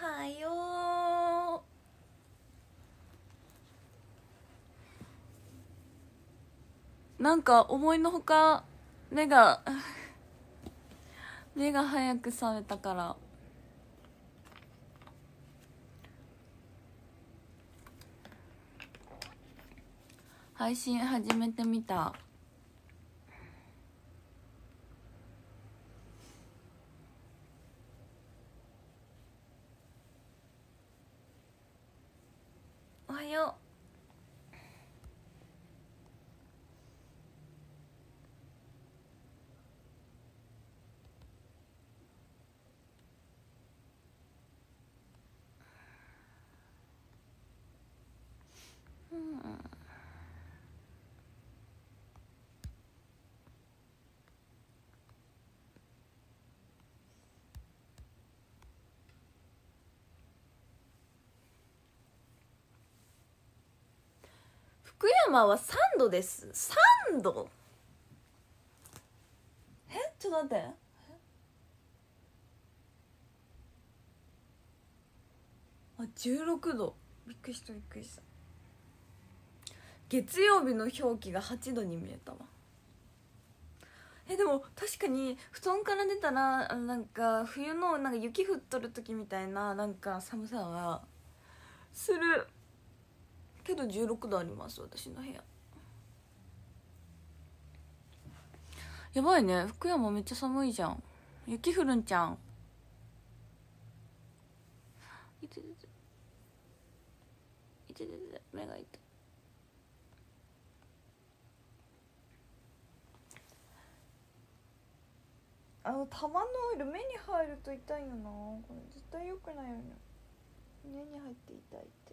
はよう。なんか思いのほか目が 目が早く覚めたから。配信始めてみた。福山は3度です。3度。え？ちょっと待って。あ16度。びっくりしたびっくりした。月曜日の表記が8度に見えたわ。えでも確かに布団から出たらなんか冬のなんか雪降っとる時みたいななんか寒さはする。けど16度あります私の部屋。やばいね。福山めっちゃ寒いじゃん。雪降るんちゃんいててていててて目が痛い。あの玉のオイル目に入ると痛いよな。これ絶対良くないよね。目に入って痛い。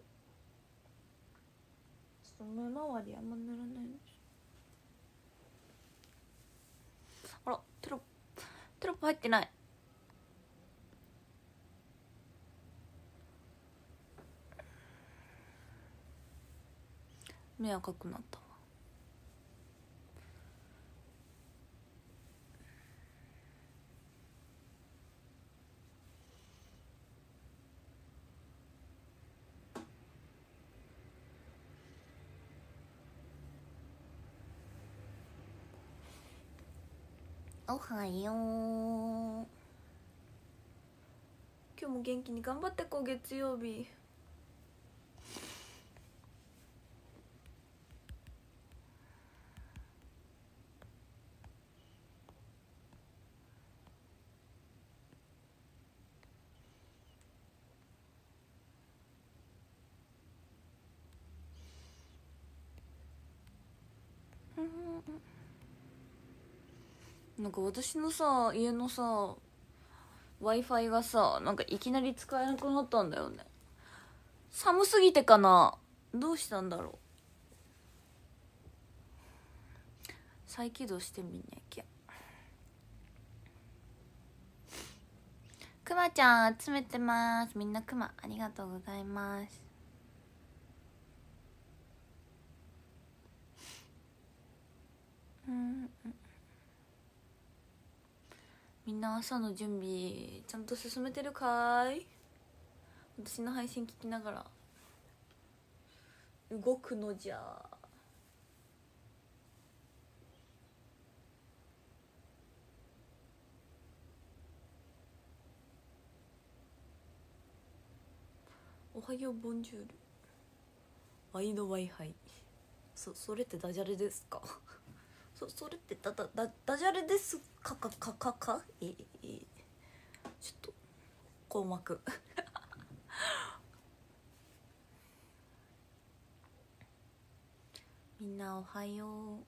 と目周りあんま塗らないんですあらテロップテロップ入ってない。目赤くなったわおはよう。今日も元気に頑張ってこう月曜日なんか私のさ家のさ w i f i がさなんかいきなり使えなくなったんだよね。寒すぎてかな。どうしたんだろう。再起動してみなきゃ。くまちゃん集めてます。みんなくまありがとうございます。うんうん。みんな朝の準備ちゃんと進めてるかい？私の配信聞きながら。動くのじゃ。おはようボンジュール。ワイド w i f i そそれってダジャレですか？そそれってだだだダジャレですかかかかかええちょっと硬膜。みんなおはよう。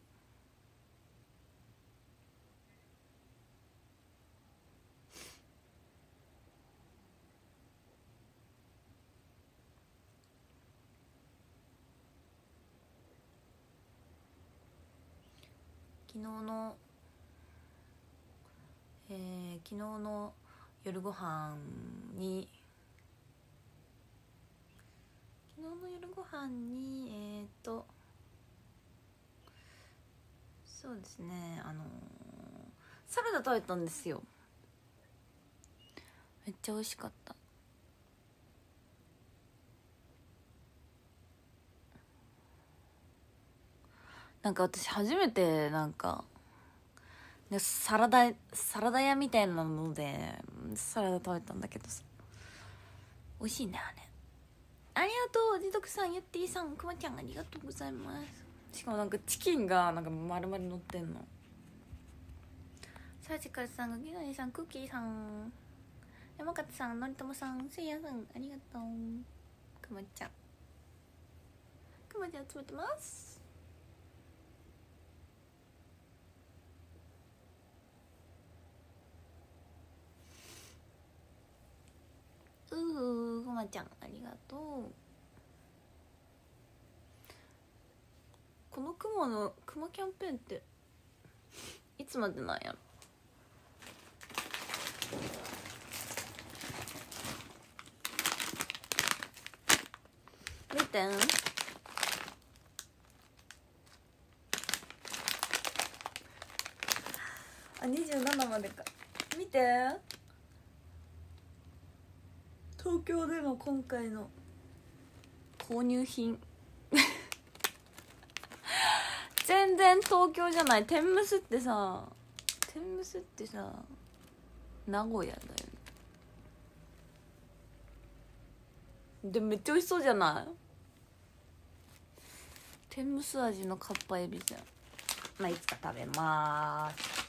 昨日のえー、昨日の夜ご飯に昨日の夜ご飯にえー、っとそうですねあのー、サラダ食べたんですよ。めっちゃ美味しかった。なんか私初めてなんかでサラダサラダ屋みたいなのでサラダ食べたんだけどさ。美味しいねあれ。ありがとうジトクさんゆってぃさん。くまちゃんありがとうございます。しかもなんかチキンがなんか丸々乗ってんの。サージカルさんがギガニさんクッキーさん。山勝さんのりともさんせいやさんありがとう。くまちゃん。くまちゃん集めてます。うーくまちゃんありがとうこのクマのクマキャンペーンっていつまでなんやろ見てんあ27までか見て東京での今回の購入品。全然東京じゃない。天むすってさ天むすってさ名古屋だよね。でめっちゃ美味しそうじゃない？天むす味のかっぱえびじゃん。まあいつか食べます。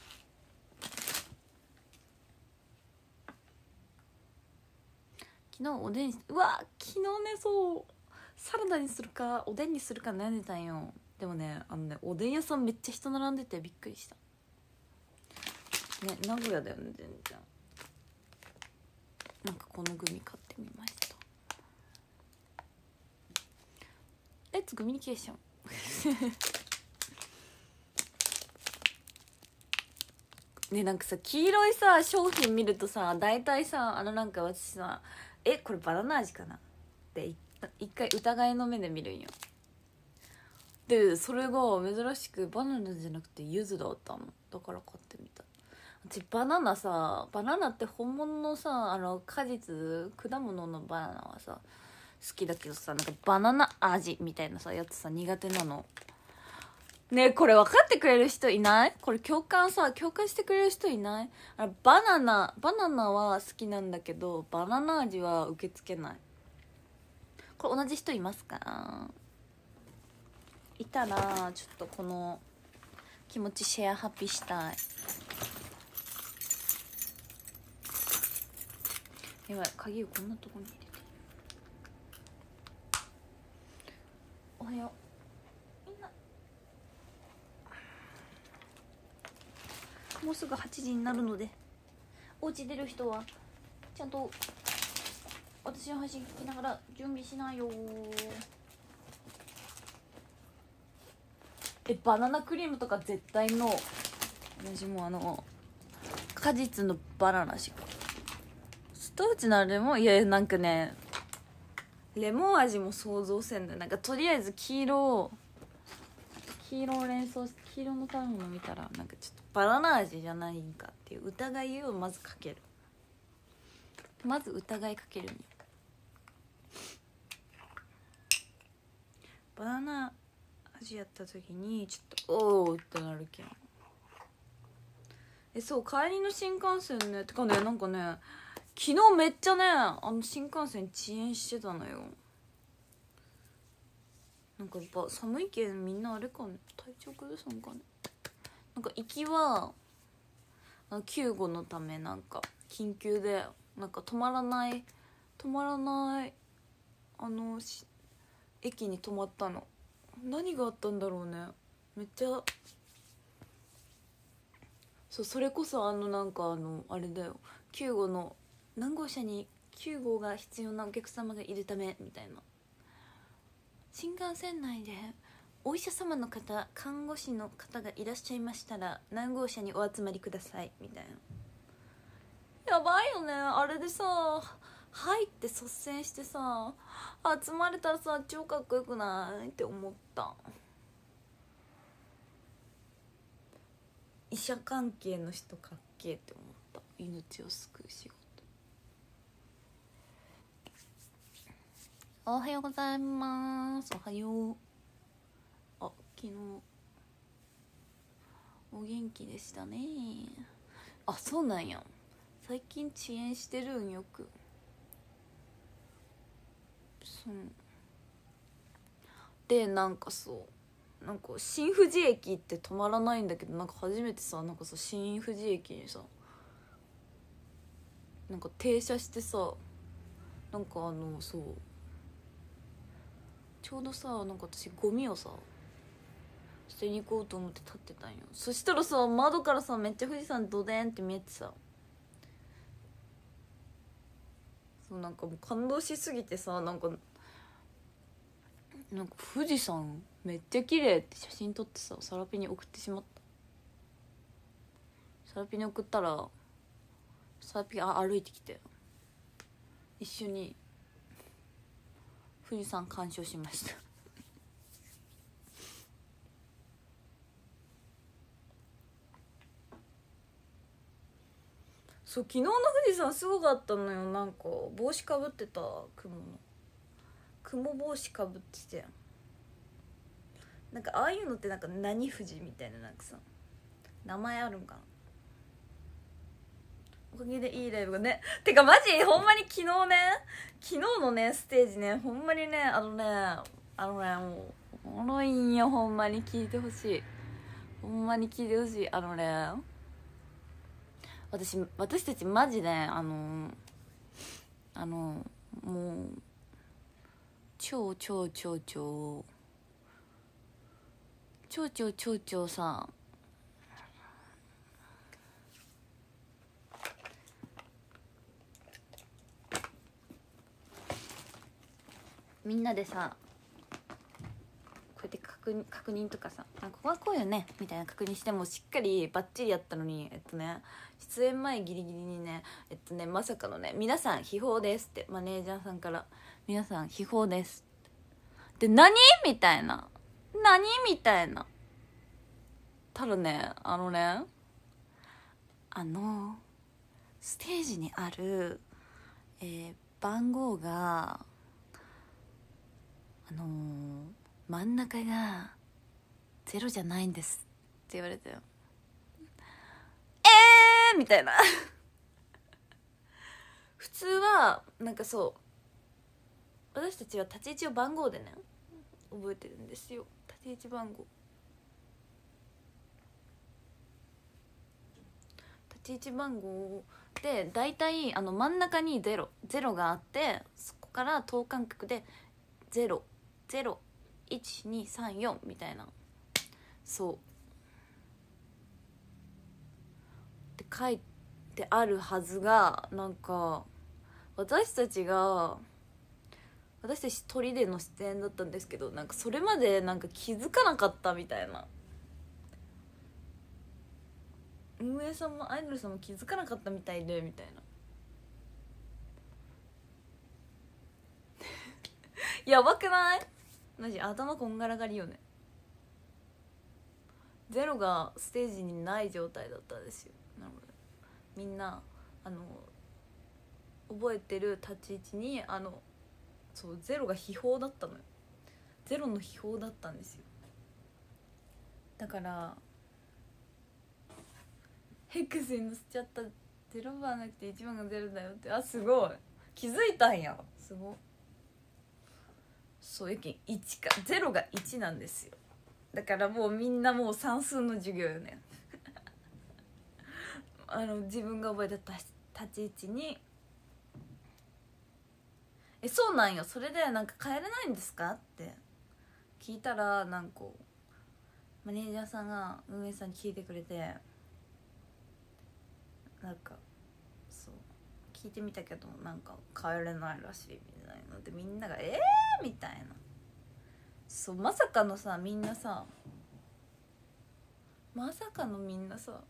昨日おでんうわ昨日ねそうサラダにするかおでんにするか悩んでたんよ。でもねあのねおでん屋さんめっちゃ人並んでてびっくりした。ね名古屋だよね全然。なんかこのグミ買ってみました。レッツグミニケーション。ねなんかさ黄色いさ商品見るとさ大体さあのなんか私さえこれバナナ味かな？って一回疑いの目で見るんよ。でそれが珍しくバナナじゃなくて柚子だったの。だから買ってみた。私バナナさバナナって本物のさあの果実果物のバナナはさ好きだけどさなんかバナナ味みたいなさやつさ苦手なの。ねこれ分かってくれる人いない？これ共感さ共感してくれる人いない？あバナナバナナは好きなんだけどバナナ味は受け付けない。これ同じ人いますか？いたらちょっとこの気持ちシェアハッピーしたい。やばい鍵をこんなとこに入れて。おはようみんなもうすぐ8時になるのでお家出る人はちゃんと私の配信聞きながら準備しないよ。えバナナクリームとか絶対の私もあの果実のバナナしか。ストーチのレモンいやなんかねレモン味も想像せんだよなんかとりあえず黄色黄色を連想し黄色の食べ物見たらなんかちょっとバナナ味じゃないんかっていう疑いをまずかける。まず疑いかけるに。バナナ味やった時にちょっとおおってなるけん。えそう帰りの新幹線ね。てかねなんかね昨日めっちゃねあの新幹線遅延してたのよ。なんかやっぱ寒いけんみんなあれかね体調崩すんか？ねなんか行きは救護のためなんか緊急でなんか止まらない止まらないあのし駅に止まったの。何があったんだろうね。めっちゃそうそれこそあのなんかあのあれだよ。救護の何号車に救護が必要なお客様がいるためみたいな。新幹線内でお医者様の方看護師の方がいらっしゃいましたら何号車にお集まりくださいみたいな。やばいよね。あれでさ入って率先してさ集まれたらさ超かっこよくないって思った。医者関係の人かっけえって思った。命を救う仕事。おはようございます。おはよう。あ昨日。お元気でしたね。あそうなんや。最近遅延してるんよく。そう。でなんかそう。なんか新富士駅って止まらないんだけどなんか初めてさなんかさ新富士駅にさなんか停車してさなんかあのそう。ちょうどさなんか私ゴミをさ捨てに行こうと思って立ってたんよ。そしたらさ窓からさめっちゃ富士山ドデンって見えてさ。そうなんかもう感動しすぎてさなんかなんか富士山めっちゃ綺麗って写真撮ってさサラピに送ってしまった。サラピに送ったらサラピが歩いてきて一緒に富士山鑑賞しました。そう昨日の富士山すごかったのよ。なんか帽子かぶってた雲の。雲帽子かぶっててなんかああいうのってなんか何富士みたいななんかさ名前あるんかな。おかげでいいライブがね。てかマジほんまに昨日ね昨日のねステージねほんまにねあのねあのねもうおもろいんよほんまに。聞いてほしい。ほんまに聞いてほしい。あのね私私たちマジであのあのもう超超超超超超超超さみんなでさこうやって確認確認とかさあここはこうよねみたいな確認してもしっかりバッチリやったのにえっとね出演前ギリギリにねえっとねまさかのね「皆さん秘宝です」ってマネージャーさんから「皆さん秘宝です」で何？みたいな。何？みたいな。ただねあのねあのステージにある、えー番号があのー真ん中がゼロじゃないんですって言われてえーみたいな。普通はなんかそう私たちは立ち位置を番号でね覚えてるんですよ。立ち位置番号。立ち位置番号で大体あの真ん中にゼロゼロがあってそこから等間隔でゼロゼロ1234みたいな。そう。って書いてあるはずがなんか私たちが私たち鳥での出演だったんですけどなんかそれまでなんか気づかなかったみたいな。運営さんもアイドルさんも気づかなかったみたいでみたいな。やばくない？マジ頭こんがらがりよね。ゼロがステージにない状態だったんですよ。なのでみんなあの覚えてる立ち位置にあのそうゼロが秘宝だったのよ。ゼロの秘宝だったんですよ。だからヘックスに載せちゃった。ゼロ番なくて1番がゼロだよって。あすごい。気づいたんや。すごいそうやけん1か0が1なんですよ。だからもうみんなもう算数の授業よね。あの自分が覚えた立ち位置に「えそうなんよ。それでなんか帰れないんですか?」って。聞いたらなんかマネージャーさんが運営さんに聞いてくれて。なんか聞いてみたけどなんか帰れないらしいみたいなでみんなが「えー!」みたいなそうまさかのさみんなさまさかのみんなさ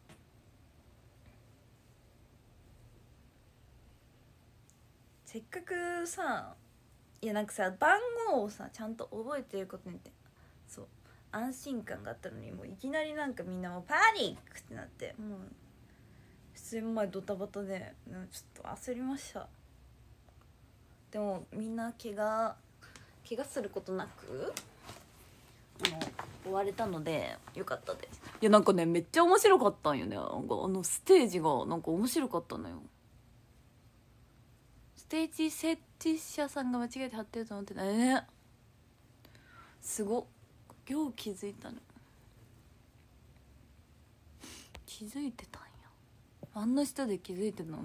せっかくさいやなんかさ番号をさちゃんと覚えてることにってそう安心感があったのにもういきなりなんかみんなもうパニックってなってもう出演前ドタバタでうんちょっと焦りました。でもみんな怪我怪我することなくあの終われたのでよかったです。いやなんかねめっちゃ面白かったんよね。なんかあのステージがなんか面白かったのよ。ステージ設置者さんが間違えて貼ってると思ってた。ねすごっ。よう気づいたの。気づいてたあんな人で気づいてたの？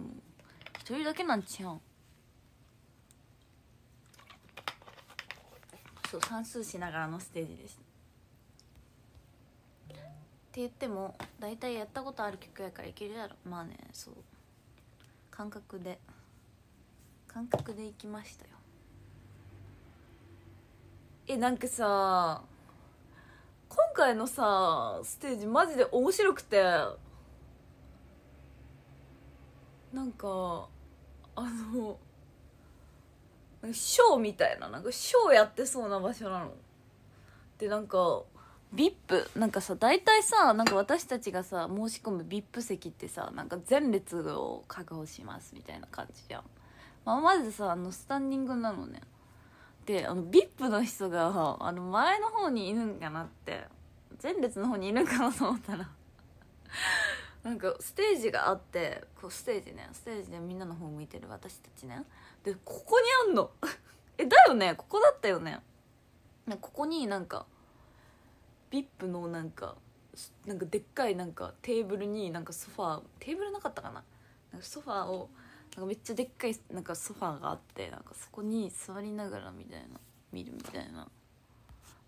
一人だけなんちゃう？んそう算数しながらのステージでした。って言っても大体やったことある曲やからいけるやろ。まあねそう。感覚で。感覚でいきましたよ。えなんかさ今回のさステージマジで面白くて。なんかあのショーみたいななんかショーやってそうな場所なの。でなんか VIP なんかさ大体さなんか私たちがさ申し込む VIP 席ってさなんか前列を確保しますみたいな感じじゃん、まあ、まずさあのスタンディングなのね。であの VIP の人があの前の方にいるんかなって。前列の方にいるんかなと思ったら。なんかステージがあってこうステージねステージでみんなの方向いてる私たちね。でここにあんの。えだよね。ここだったよね。ここになんか VIP のなんかなんかでっかいなんかテーブルになんかソファーテーブルなかったかな。なんかソファーをなんかめっちゃでっかいなんかソファーがあってなんかそこに座りながらみたいな見るみたいな。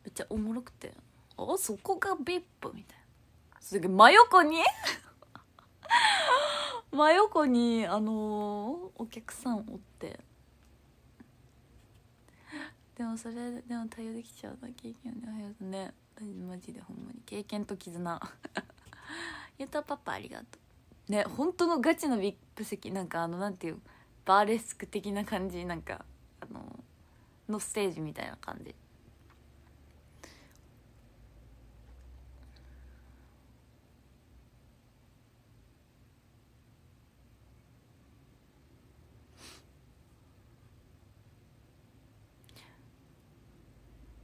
めっちゃおもろくて。あそこが VIP みたいな。それ真横に？真横にあのー、お客さんおって。でもそれでも対応できちゃうな経験で早くね。マジでほんまに経験と絆。ゆたパパありがとう。ね本当のガチのビップ席なんかあのなんていうバーレスク的な感じなんかあののステージみたいな感じ。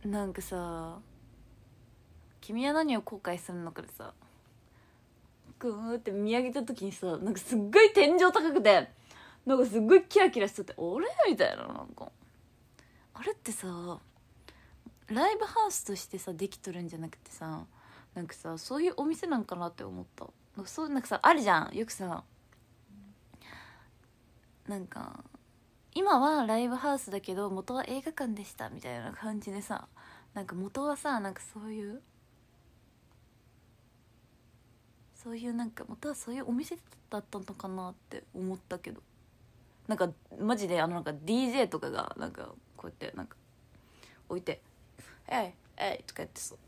なんかさ君は何を後悔するのかでさグーって見上げた時にさなんかすっごい天井高くてなんかすっごいキラキラしとって「あれ?」みたいななんかあれってさライブハウスとしてさできとるんじゃなくてさなんかさそういうお店なんかなって思ったなんかそうなんかさあるじゃんよくさなんか今はライブハウスだけど元は映画館でしたみたいな感じでさなんか元はさなんかそういうそういうなんか元はそういうお店だったのかなって思ったけど。なんかマジであのなんか DJ とかがなんかこうやってなんか置いて「えいえい」とかやってそう。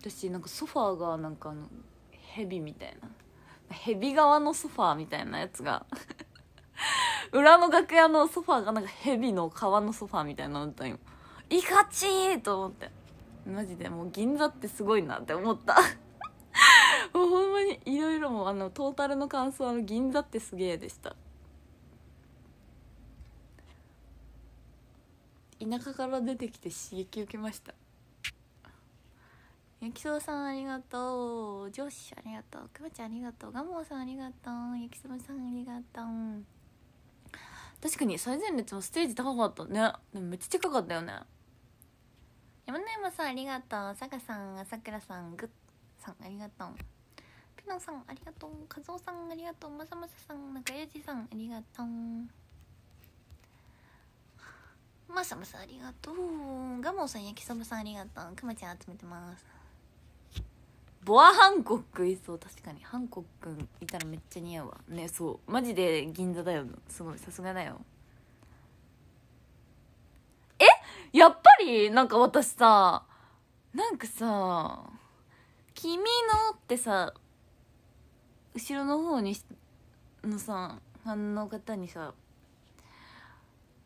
私なんかソファーがなんかあのヘビみたいな。ヘビ側のソファーみたいなやつが。裏の楽屋のソファーがなんかヘビの革のソファーみたいなのだったんよ。いかちーと思って。マジでもう銀座ってすごいなって思った。もうほんまにいろいろもあのトータルの感想は銀座ってすげえでした。田舎から出てきて刺激受けました。ゆきそばさんありがとう。ジョッシュありがとう。くまちゃんありがとう。ガモーさんありがとう。ゆきそばさんありがとう。確かに最前列もステージ高かったね。でもめっちゃ近かったよね。山根山さんありがとう。さかさんさくらさんぐっさんありがとう。ピノさんありがとう。和夫さんありがとう。まさまささん中やじさんありがとう。まさまさありがとう。ガモーさん焼きそばさんありがとう。くまちゃん集めてます。ボアハンコックいそう確かにハンコックいたらめっちゃ似合うわ。ねそう。マジで銀座だよ。すごい。さすがだよ。え？やっぱり？なんか私さなんかさ「君の」ってさ後ろの方にのさあの方にさ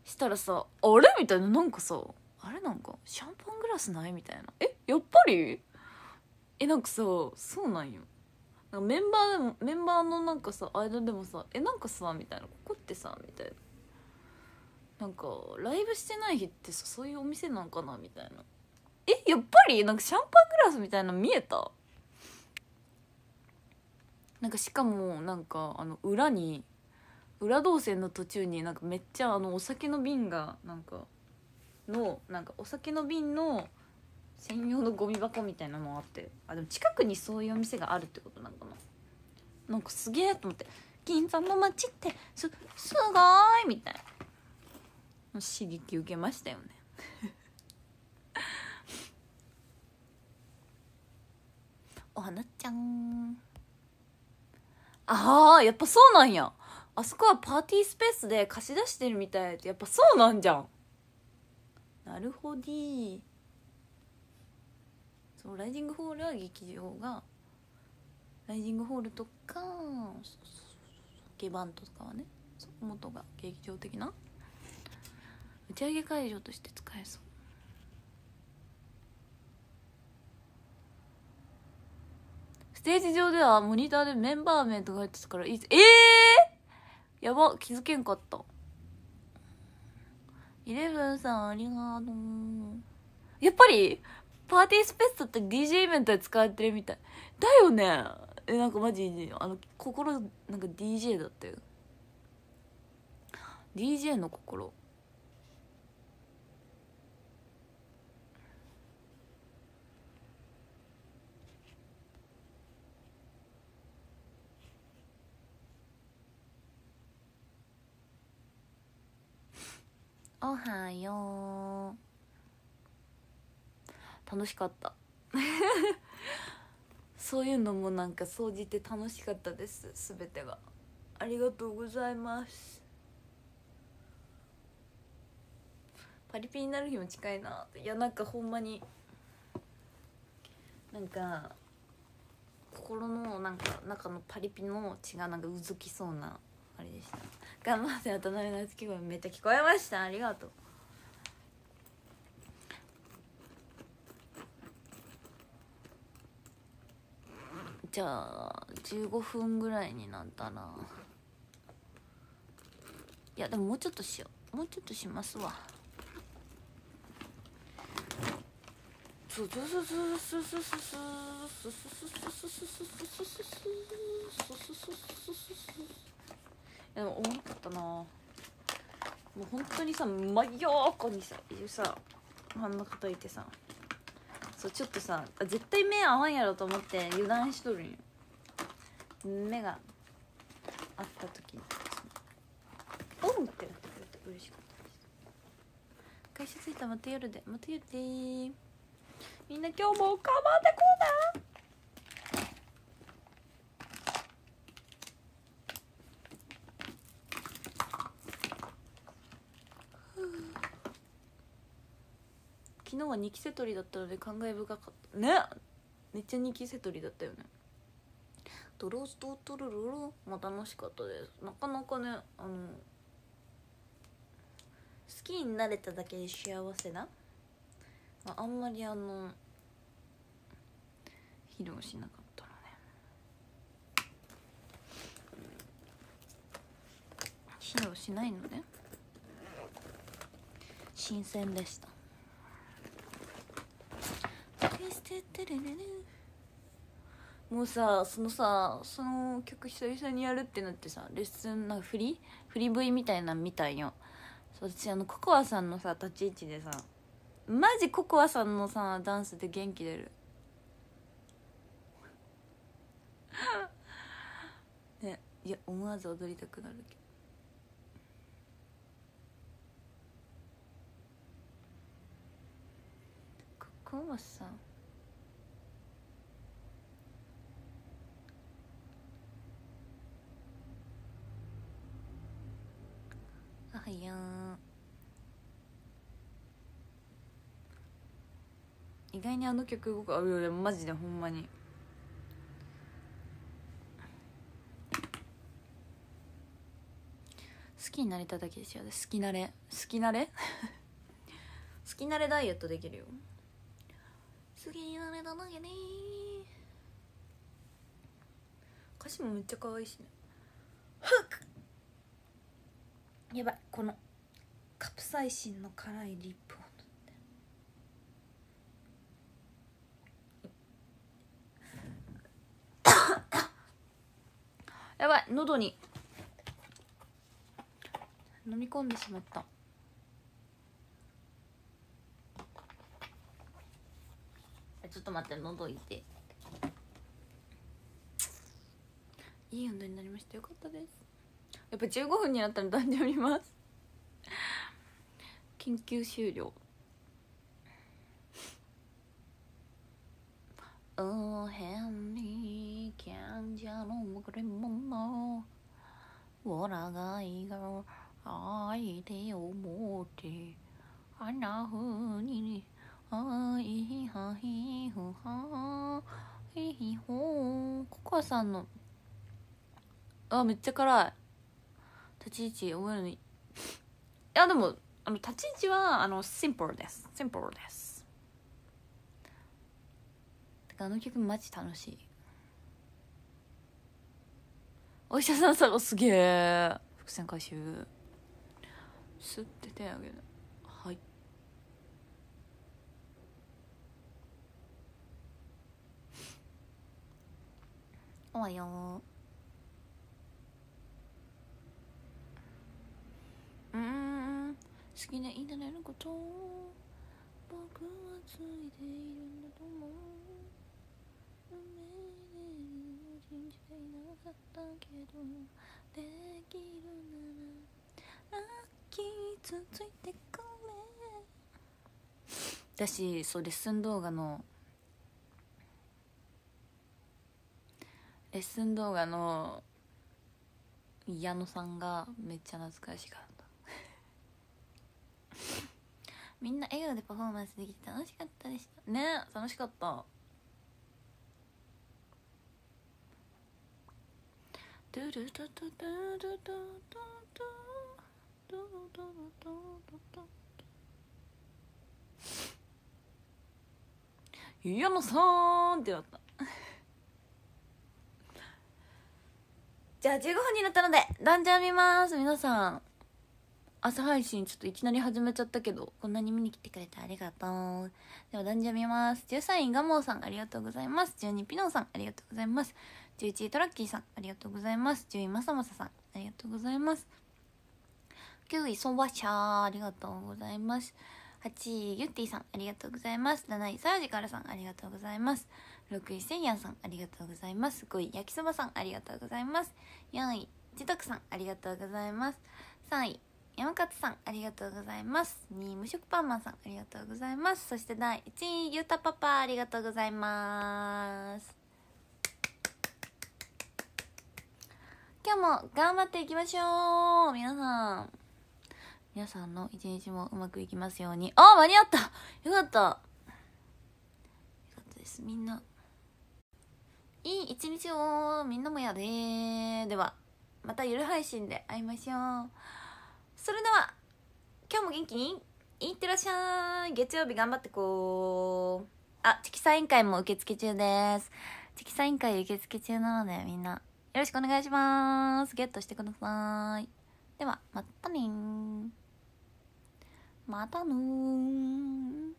したらさ「あれ?」みたいな。なんかさあれなんかシャンパングラスない？みたいな。え？やっぱり？えなんかさそうなんよ。なんかメンバーでもメンバーのなんかさ間でもさえなんかさみたいな。ここってさみたいな。なんかライブしてない日ってさそういうお店なんかなみたいな。えやっぱりなんかシャンパングラスみたいなの見えた？なんかしかもなんかあの裏に裏動線の途中になんかめっちゃあのお酒の瓶がなんかのなんかお酒の瓶の専用のゴミ箱みたいなのあって。あでも近くにそういうお店があるってことなのかな。なんかすげえと思って。銀座の街ってすすごいみたいな。刺激受けましたよね。お花ちゃん。ああやっぱそうなんや。あそこはパーティースペースで貸し出してるみたいってやっぱそうなんじゃん。なるほどそうライジングホールは劇場がライジングホールとかゲバントとかはね元が劇場的な打ち上げ会場として使えそう。ステージ上ではモニターでメンバー名とか入ってたからいいええー、やば。気づけんかった。イレブンさんありがとう。やっぱりパーティースペースだって DJ イベントで使われてるみたい。だよね。えなんかマジあの心なんか DJ だったよ。DJ の心。おはよう。楽しかった。そういうのもなんか総じて楽しかったです全てがありがとうございます。パリピになる日も近いないやなんかほんまになんか心のなんか中のパリピの血がなんかうずきそうなあれでした。頑張って渡辺夏樹声めっちゃ聞こえました。ありがとう。じゃあ15分ぐらいになったな。いやでももうちょっとしよう。もうちょっとしますわ。でも重かったな。もう本当にさ真横にさいるさ真ん中といてさ。そうちょっとさ絶対目合わんやろと思って油断しとるんよ。目があった時。にオンってなってくれて嬉しかったです。会社着いたまた夜でまた夜でみんな今日も頑張ってこうな。昨日は2期セトリだったので感慨深かった。ね。めっちゃ2期セトリだったよね。ドロストトルルルも楽しかったです。なかなかねあの好きになれただけで幸せな、まあ、あんまりあの披露しなかったのね。披露しないのね。新鮮でした。もうさそのさその曲久々にやるってなってさレッスンな振り振り V みたいなみたいよ。私あのココアさんのさ立ち位置でさマジココアさんのさダンスで元気出る。ねいや思わず踊りたくなるけど。ココアさんおはよう意外にあの曲動くあいやマジでほんまに。好きになれただけですよ好きなれ？好きなれ？好きなれダイエットできるよ。好きになれただけね歌詞もめっちゃ可愛いしね。やばいこのカプサイシンの辛いリップを塗ってやばい喉に。飲み込んでしまった。ちょっと待って喉い。ていい温度になりました。よかったです。やっぱ15分になったら断でおります。研究終了。おへんに賢者の贈り物我がいが相手を思ってあんなふうにあいはいふはいひほココアさんのあめっちゃ辛い。立ち位置覚えるのに。いやでもあの立ち位置はあのシンプルです。シンプルですあの曲マジ楽しい。お医者さんさがすげえ。伏線回収。すって手あげる。はい。おはよう。うん。好きでいいんだねのこと。僕はついているんだと思う運命で信じていなかったけどできるならラッキーつついてくれだしそうレッスン動画のレッスン動画の矢野さんがめっちゃ懐かしかった。みんな笑顔でパフォーマンスできて楽しかったでした。ね楽しかった。ドゥルドゥドゥドゥドゥドゥドゥドゥドゥドゥドゥ矢野さんってなったじゃあ15分になったのでランジャー見ます皆さん朝配信ちょっといきなり始めちゃったけどこんなに見に来てくれてありがとうではダンジャー見ます13位ガモーさんありがとうございます12ピノーさんありがとうございます11位トラッキーさんありがとうございます。10位まさまささんありがとうございます。9位ソワシャーありがとうございます。8位ゆってぃさんありがとうございます。7位サージカルさんありがとうございます。6位せいやんさんありがとうございます。5位焼きそばさんありがとうございます。4位ジトクさんありがとうございます。3位山勝さんありがとうございます。2位無色パンマンさんありがとうございます。そして第1位ゆうたパパありがとうございます。今日も頑張っていきましょう。皆さん。皆さんの一日もうまくいきますように。あ間に合った。よかった。よかったです。みんな。いい一日をみんなもやで。ではまた夜配信で会いましょう。それでは今日も元気にいってらっしゃい。月曜日頑張ってこう。あチキサイン会も受付中です。チキサイン会受付中なのでみんな。よろしくお願いします。ゲットしてください。ではまたねまたぬー。